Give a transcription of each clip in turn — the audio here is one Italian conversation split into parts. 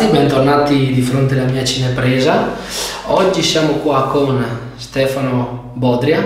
ragazzi, bentornati di fronte alla mia cinepresa. Oggi siamo qua con Stefano Bodria,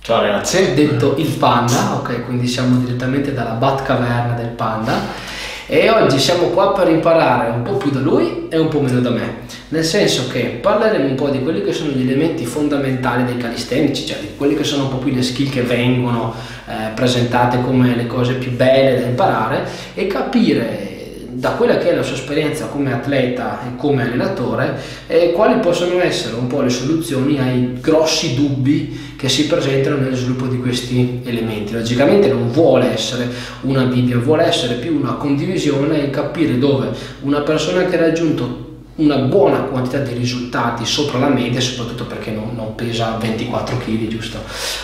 Ciao ragazzi. detto il Panda, ok, quindi siamo direttamente dalla Batcaverna del Panda. E oggi siamo qua per imparare un po' più da lui e un po' meno da me. Nel senso che parleremo un po' di quelli che sono gli elementi fondamentali dei calistenici, cioè di quelli che sono un po' più le skill che vengono eh, presentate come le cose più belle da imparare e capire da quella che è la sua esperienza come atleta e come allenatore, eh, quali possono essere un po' le soluzioni ai grossi dubbi che si presentano nel sviluppo di questi elementi. Logicamente non vuole essere una Bibbia, vuole essere più una condivisione e capire dove una persona che ha raggiunto una buona quantità di risultati sopra la media, soprattutto perché non, non pesa 24 kg, giusto?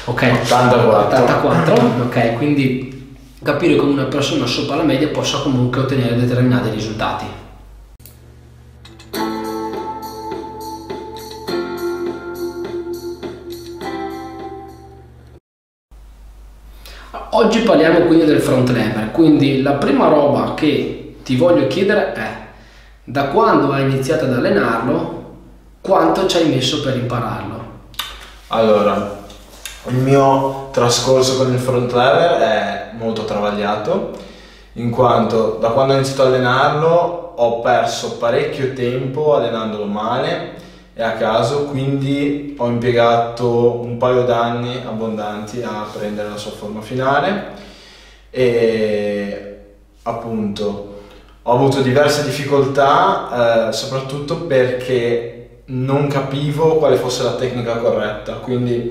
Ok, 84. 84, ok, quindi capire come una persona sopra la media possa comunque ottenere determinati risultati. Oggi parliamo quindi del front lever, quindi la prima roba che ti voglio chiedere è da quando hai iniziato ad allenarlo, quanto ci hai messo per impararlo? Allora, il mio trascorso con il front lever è molto travagliato, in quanto da quando ho iniziato a allenarlo ho perso parecchio tempo allenandolo male e a caso, quindi ho impiegato un paio d'anni abbondanti a prendere la sua forma finale e appunto ho avuto diverse difficoltà, eh, soprattutto perché non capivo quale fosse la tecnica corretta. Quindi,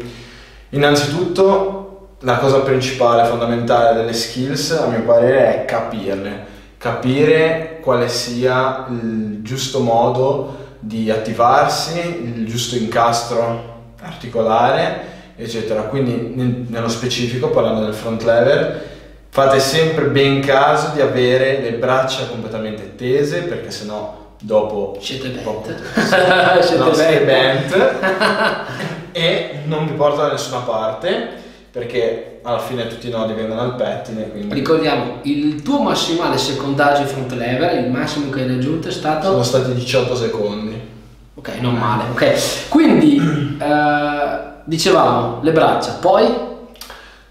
innanzitutto, la cosa principale, fondamentale delle skills, a mio parere, è capirle. Capire quale sia il giusto modo di attivarsi, il giusto incastro articolare, eccetera. Quindi, nel- nello specifico, parlando del front lever, fate sempre ben caso di avere le braccia completamente tese perché sennò dopo Siete bent. Siete bent. e non vi porta da nessuna parte perché alla fine tutti i nodi vengono al pettine quindi Ricordiamo, il tuo massimale secondaggio front lever, il massimo che hai raggiunto è sono stato... stati 18 secondi Ok, non male, ok. Quindi, eh, dicevamo, le braccia, poi...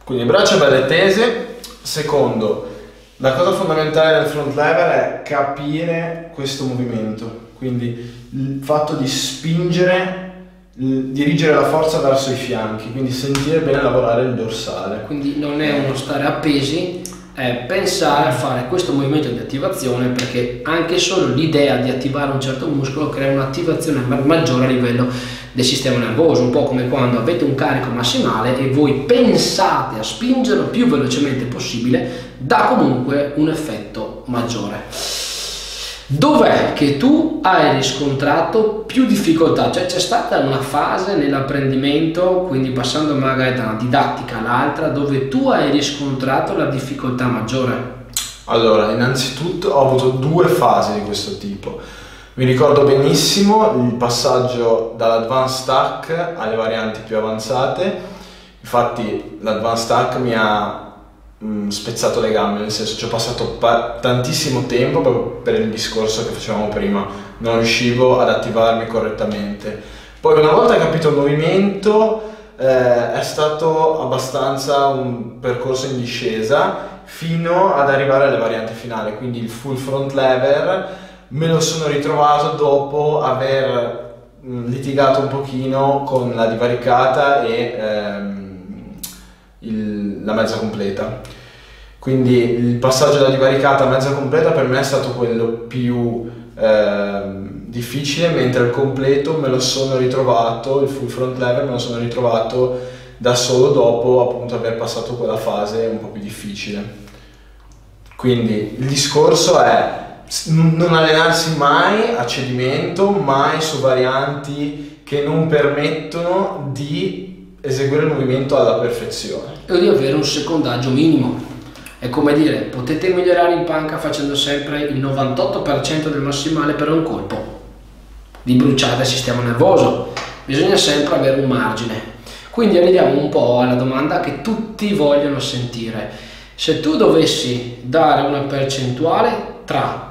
quindi braccia belle tese secondo la cosa fondamentale del front lever è capire questo movimento quindi il fatto di spingere dirigere la forza verso i fianchi quindi sentire bene lavorare il dorsale. Quindi non è uno stare appesi, è pensare a fare questo movimento di attivazione perché anche solo l'idea di attivare un certo muscolo crea un'attivazione ma- maggiore a livello del sistema nervoso, un po' come quando avete un carico massimale e voi pensate a spingerlo più velocemente possibile, dà comunque un effetto maggiore. Dov'è che tu hai riscontrato più difficoltà? Cioè c'è stata una fase nell'apprendimento, quindi passando magari da una didattica all'altra, dove tu hai riscontrato la difficoltà maggiore? Allora, innanzitutto ho avuto due fasi di questo tipo. Mi ricordo benissimo il passaggio dall'advanced stack alle varianti più avanzate. Infatti, l'advanced stack mi ha mm, spezzato le gambe, nel senso ci ho passato pa- tantissimo tempo proprio per il discorso che facevamo prima. Non riuscivo ad attivarmi correttamente. Poi, una volta capito il movimento, eh, è stato abbastanza un percorso in discesa fino ad arrivare alle varianti finali, quindi il full front lever me lo sono ritrovato dopo aver mh, litigato un pochino con la divaricata e ehm, il- la mezza completa. Quindi il passaggio da divaricata a mezza completa per me è stato quello più ehm, difficile, mentre il completo me lo sono ritrovato, il full front lever me lo sono ritrovato da solo dopo appunto aver passato quella fase un po' più difficile. Quindi il discorso è non allenarsi mai a cedimento, mai su varianti che non permettono di eseguire il movimento alla perfezione. E di avere un secondaggio minimo. È come dire, potete migliorare in panca facendo sempre il 98% del massimale per un colpo di bruciare il sistema nervoso. Bisogna sempre avere un margine. Quindi arriviamo un po' alla domanda che tutti vogliono sentire. Se tu dovessi dare una percentuale tra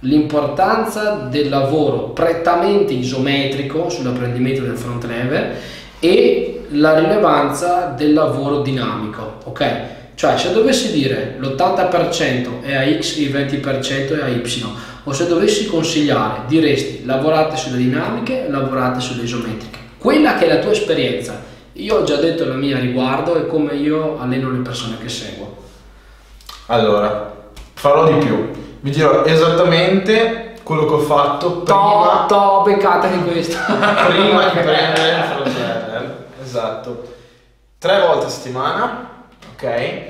l'importanza del lavoro prettamente isometrico sull'apprendimento del front lever e la rilevanza del lavoro dinamico, ok? Cioè se dovessi dire l'80% è a X, il 20% è a Y, o se dovessi consigliare diresti lavorate sulle dinamiche, lavorate sulle isometriche. Quella che è la tua esperienza. Io ho già detto la mia riguardo e come io alleno le persone che seguo. Allora, farò di più. Vi dirò esattamente quello che ho fatto prima. To, to beccata di questa. prima di prendere il frontend. Esatto. Tre volte a settimana, ok?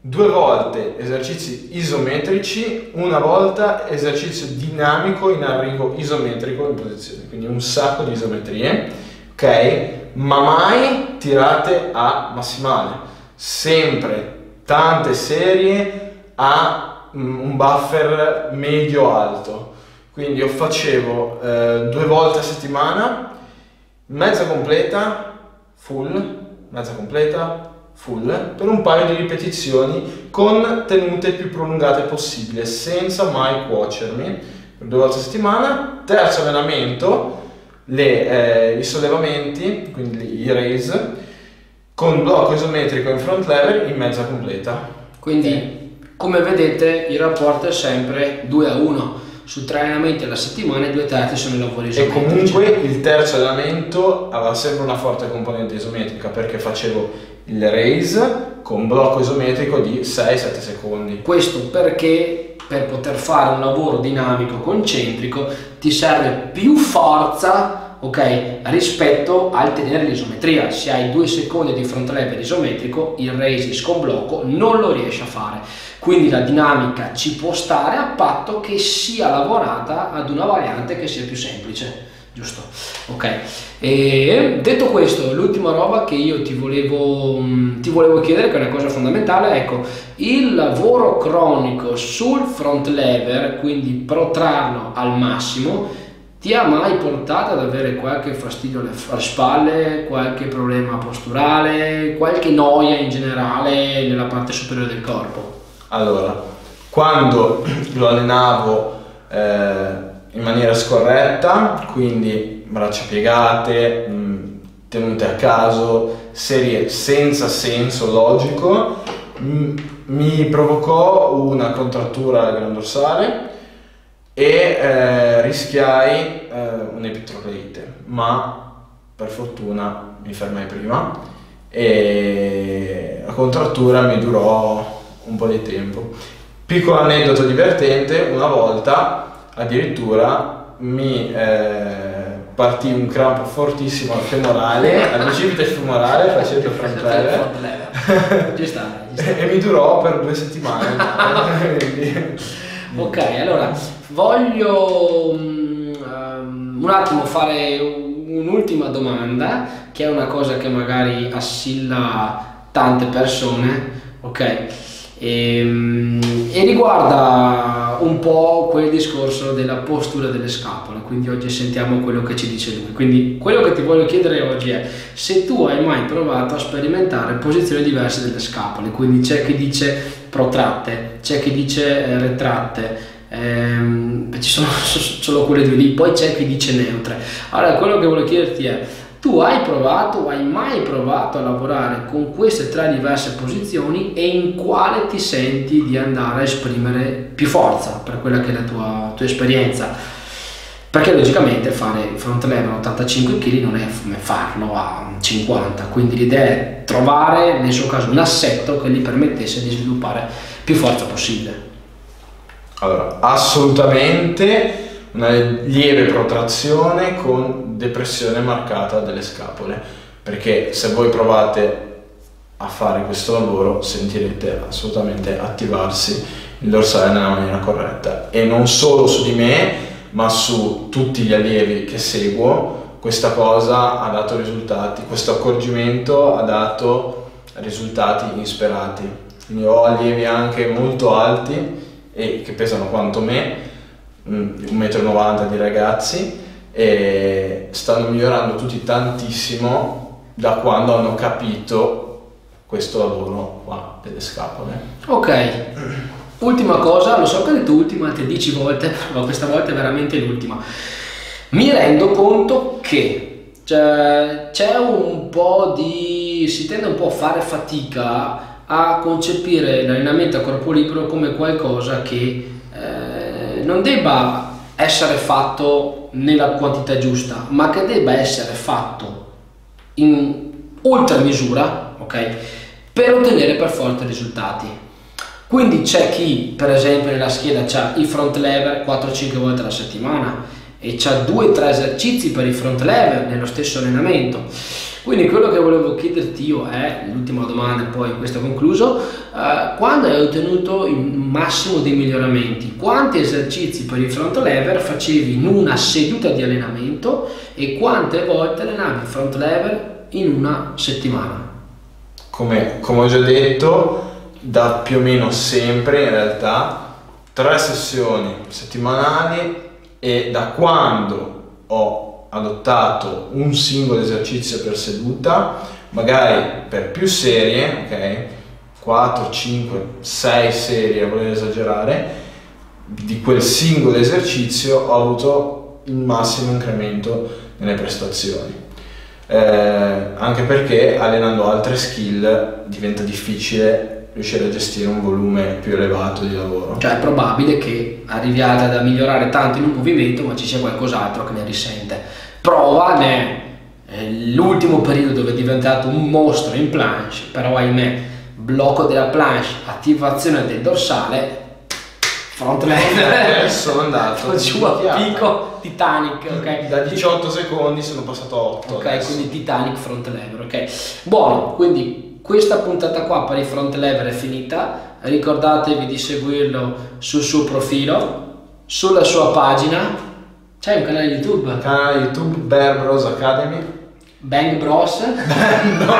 Due volte esercizi isometrici, una volta esercizio dinamico in arrivo isometrico in posizione, quindi un sacco di isometrie, ok? Ma mai tirate a massimale. Sempre tante serie a un buffer medio-alto. Quindi io facevo eh, due volte a settimana, mezza completa, full, mezza completa, full, per un paio di ripetizioni con tenute più prolungate possibile, senza mai cuocermi, per due volte a settimana. Terzo allenamento, le, eh, i sollevamenti, quindi i raise, con blocco isometrico in front lever in mezza completa. Quindi, come vedete, il rapporto è sempre 2 a 1 su tre allenamenti alla settimana e due terzi sono i lavori isometrici. E comunque il terzo allenamento aveva sempre una forte componente isometrica perché facevo il raise con blocco isometrico di 6-7 secondi. Questo perché per poter fare un lavoro dinamico concentrico ti serve più forza ok? Rispetto al tenere l'isometria, se hai due secondi di front lever isometrico, il raise con blocco non lo riesci a fare. Quindi la dinamica ci può stare a patto che sia lavorata ad una variante che sia più semplice. Giusto? Ok. E detto questo, l'ultima roba che io ti volevo, mm, ti volevo chiedere, che è una cosa fondamentale, ecco, il lavoro cronico sul front lever, quindi protrarlo al massimo, ti ha mai portato ad avere qualche fastidio alle spalle, qualche problema posturale, qualche noia in generale nella parte superiore del corpo? Allora, quando lo allenavo eh, in maniera scorretta, quindi braccia piegate, mh, tenute a caso, serie senza senso logico, mh, mi provocò una contrattura al gran dorsale e eh, rischiai eh, un'epitrocleite, ma per fortuna mi fermai prima e la contrattura mi durò un po' di tempo. Piccolo aneddoto divertente, una volta addirittura mi eh, partì un crampo fortissimo al femorale, al bicipite femorale facendo il front lever e mi durò per due settimane. ok, allora voglio um, un attimo fare un'ultima domanda che è una cosa che magari assilla tante persone, ok? E, ehm, e, riguarda un po' quel discorso della postura delle scapole, quindi oggi sentiamo quello che ci dice lui. Quindi quello che ti voglio chiedere oggi è se tu hai mai provato a sperimentare posizioni diverse delle scapole, quindi c'è chi dice protratte, c'è chi dice eh, retratte, ehm, ci sono solo quelle due lì, poi c'è chi dice neutre. Allora quello che voglio chiederti è tu hai provato o hai mai provato a lavorare con queste tre diverse posizioni e in quale ti senti di andare a esprimere più forza per quella che è la tua, tua esperienza? Perché logicamente fare il front lever a 85 kg non è come farlo a 50, quindi l'idea è trovare nel suo caso un assetto che gli permettesse di sviluppare più forza possibile. Allora, assolutamente una lieve protrazione con depressione marcata delle scapole, perché se voi provate a fare questo lavoro sentirete assolutamente attivarsi il dorsale nella maniera corretta e non solo su di me, ma su tutti gli allievi che seguo, questa cosa ha dato risultati, questo accorgimento ha dato risultati insperati. Quindi ho allievi anche molto alti e che pesano quanto me 1,90 m di ragazzi e stanno migliorando tutti tantissimo da quando hanno capito questo lavoro qua delle scapole. Ok, ultima cosa, lo so che ho detto ultima altre 10 volte, ma questa volta è veramente l'ultima. Mi rendo conto che cioè, c'è un po' di... si tende un po' a fare fatica a concepire l'allenamento a corpo libero come qualcosa che eh, non debba essere fatto nella quantità giusta, ma che debba essere fatto in oltre misura, ok? Per ottenere per forza risultati. Quindi c'è chi, per esempio, nella scheda ha i front lever 4-5 volte alla settimana e c'ha 2-3 esercizi per i front lever nello stesso allenamento quindi quello che volevo chiederti io è, l'ultima domanda e poi questo è concluso, eh, quando hai ottenuto il massimo dei miglioramenti, quanti esercizi per il front lever facevi in una seduta di allenamento e quante volte allenavi il front lever in una settimana? Come, come ho già detto, da più o meno sempre in realtà tre sessioni settimanali e da quando ho adottato un singolo esercizio per seduta, magari per più serie, ok? 4, 5, 6 serie voler esagerare, di quel singolo esercizio ho avuto il massimo incremento nelle prestazioni. Eh, anche perché allenando altre skill diventa difficile riuscire a gestire un volume più elevato di lavoro. Cioè è probabile che arriviate a migliorare tanto in un movimento ma ci sia qualcos'altro che ne risente prova ne l'ultimo periodo dove è diventato un mostro in planche, però ahimè, blocco della planche, attivazione del dorsale, front lever, sono andato giù a picco Titanic, ok? Da 18 secondi sono passato 8. Ok, adesso. quindi Titanic front lever, ok? Buono, quindi questa puntata qua per il front lever è finita, ricordatevi di seguirlo sul suo profilo, sulla sua pagina c'è un canale YouTube? Canale YouTube Bear Bros Academy. Bang Bros? no,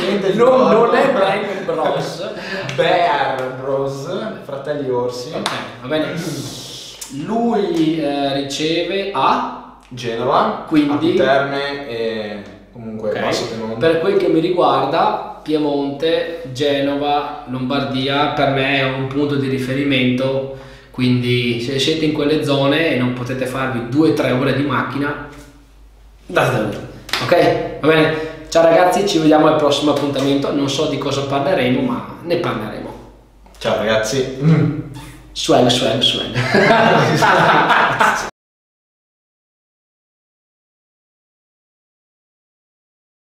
niente di non, non è Bang Bros. Bear Bros, fratelli orsi. Ok, va bene. Lui eh, riceve a Genova, quindi a Terme e comunque okay. Basso Piemonte. Per quel che mi riguarda, Piemonte, Genova, Lombardia per me è un punto di riferimento quindi se siete in quelle zone e non potete farvi 2-3 ore di macchina, date da lui. Ok? Va bene? Ciao ragazzi, ci vediamo al prossimo appuntamento. Non so di cosa parleremo, ma ne parleremo. Ciao ragazzi. Swag, swag, swag.